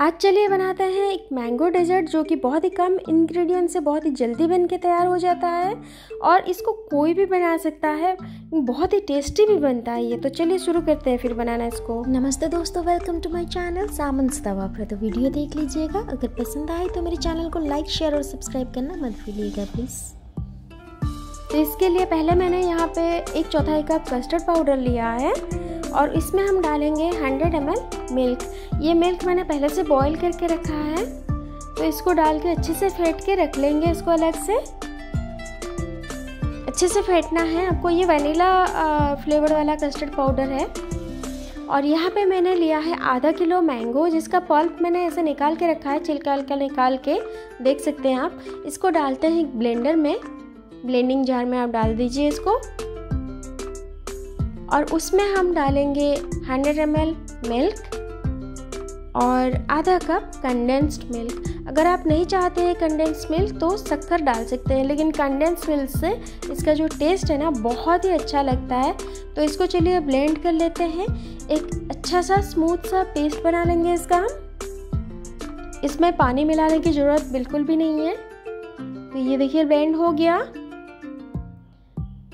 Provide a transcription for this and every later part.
आज चलिए बनाते हैं एक मैंगो डेजर्ट जो कि बहुत ही कम इंग्रेडिएंट से बहुत ही जल्दी बन के तैयार हो जाता है और इसको कोई भी बना सकता है बहुत ही टेस्टी भी बनता है ये। तो चलिए शुरू करते हैं फिर बनाना इसको। नमस्ते दोस्तों वेलकम टू माय चैनल सामन तवा पर। तो वीडियो देख लीजिएगा अगर पसंद आए तो मेरे चैनल को लाइक शेयर और सब्सक्राइब करना मत भूलिएगा प्लीज़ तो इसके लिए पहले मैंने यहाँ पे एक चौथाई कप कस्टर्ड पाउडर लिया है। और इसमें हम डालेंगे 100 एम मिल्क। ये मिल्क मैंने पहले से बॉईल करके रखा है। तो इसको डाल के अच्छे से फेंट के रख लेंगे इसको अलग से। अच्छे से फेंटना है। आपको ये वनीला फ्लेवर वाला कस्टर्ड पाउडर है। और यहाँ पे मैंने लिया है आधा किलो मैंगो जिसका पल्प मैंने ऐसे निकाल के रखा है, छिलका हल्का निकाल के। देख सकते हैं आप। इसको डालते हैं ब्लेंडर में। ब्लेंडिंग जार में आप डाल दीजिए इसको। और उसमें हम डालेंगे 100 एम मिल्क और आधा कप कंडेंस्ड मिल्क अगर आप नहीं चाहते हैं कंडेंस्ड मिल्क तो शक्कर डाल सकते हैं, लेकिन कंडेंस्ड मिल्क से इसका जो टेस्ट है ना, बहुत ही अच्छा लगता है। तो इसको चलिए ब्लेंड कर लेते हैं। एक अच्छा सा स्मूथ सा पेस्ट बना लेंगे इसका हम। इसमें पानी मिलाने की ज़रूरत बिल्कुल भी नहीं है। तो ये देखिए ब्लेंड हो गया।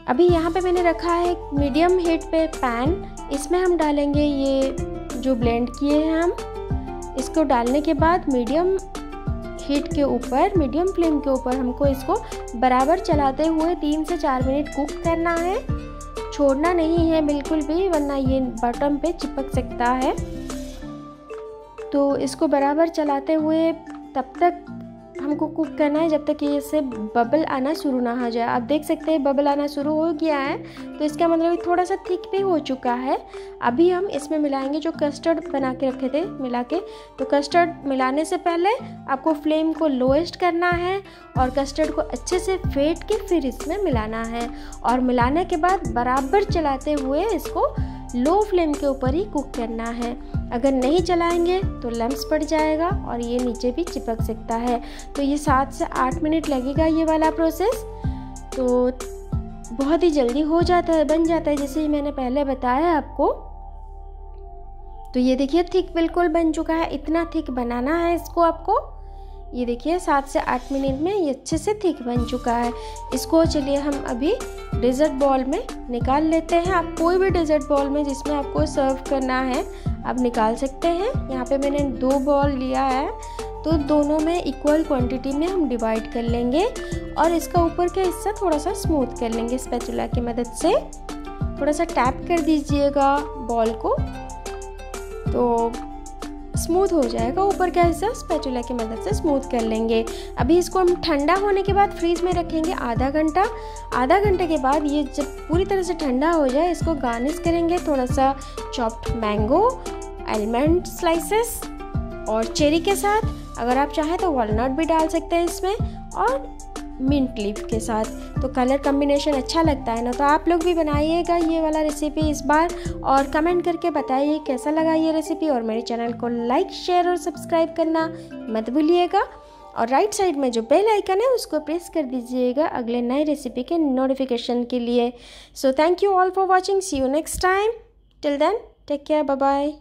अभी यहाँ पे मैंने रखा है मीडियम हीट पे पैन इसमें हम डालेंगे ये जो ब्लेंड किए हैं हम। इसको डालने के बाद मीडियम हीट के ऊपर मीडियम फ्लेम के ऊपर हमको इसको बराबर चलाते हुए तीन से चार मिनट कुक करना है। छोड़ना नहीं है बिल्कुल भी, वरना ये बटन पे चिपक सकता है। तो इसको बराबर चलाते हुए तब तक हमको कुक करना है जब तक कि इससे बबल आना शुरू ना हो जाए। आप देख सकते हैं बबल आना शुरू हो गया है। तो इसका मतलब थोड़ा सा थिक भी हो चुका है। अभी हम इसमें मिलाएँगे जो कस्टर्ड बना के रखे थे मिला के। तो कस्टर्ड मिलाने से पहले आपको फ्लेम को लोएस्ट करना है और कस्टर्ड को अच्छे से फेंट के फिर इसमें मिलाना है। और मिलाने के बाद बराबर चलाते हुए इसको लो फ्लेम के ऊपर ही कुक करना है। अगर नहीं चलाएँगे तो लम्स पड़ जाएगा और ये नीचे भी चिपक सकता है। तो ये सात से आठ मिनट लगेगा ये वाला प्रोसेस तो बहुत ही जल्दी हो जाता है, बन जाता है, जैसे ही मैंने पहले बताया आपको। तो ये देखिए थिक बिल्कुल बन चुका है। इतना थिक बनाना है इसको आपको। ये देखिए, सात से आठ मिनट में ये अच्छे से थिक बन चुका है। इसको चलिए हम अभी डेजर्ट बॉल में निकाल लेते हैं। आप कोई भी डेजर्ट बॉल में जिसमें आपको सर्व करना है, आप निकाल सकते हैं। यहाँ पे मैंने दो बॉल लिया है तो दोनों में इक्वल क्वांटिटी में हम डिवाइड कर लेंगे और इसका ऊपर का हिस्सा थोड़ा सा स्मूथ कर लेंगे स्पैचुला की मदद से। थोड़ा सा टैप कर दीजिएगा बॉल को। तो स्मूथ हो जाएगा, ऊपर का हिस्सा स्पैचुला की मदद से स्मूथ कर लेंगे। अभी इसको हम ठंडा होने के बाद फ्रीज में रखेंगे आधा घंटा। आधा घंटे के बाद ये जब पूरी तरह से ठंडा हो जाए, इसको गार्निश करेंगे थोड़ा सा चॉप्ड मैंगो, एलमंड स्लाइसेस और चेरी के साथ। अगर आप चाहें तो वॉलनट भी डाल सकते हैं इसमें और मिंट लिप के साथ। तो कलर कम्बिनेशन अच्छा लगता है ना? तो आप लोग भी बनाइएगा ये वाला रेसिपी इस बार और कमेंट करके बताइए कैसा लगा ये रेसिपी और मेरे चैनल को लाइक शेयर और सब्सक्राइब करना मत भूलिएगा। और राइट साइड में जो बेल आइकन है, उसको प्रेस कर दीजिएगा अगले नए रेसिपी के नोटिफिकेशन के लिए। So thank you all for watching see you next time till then take care bye bye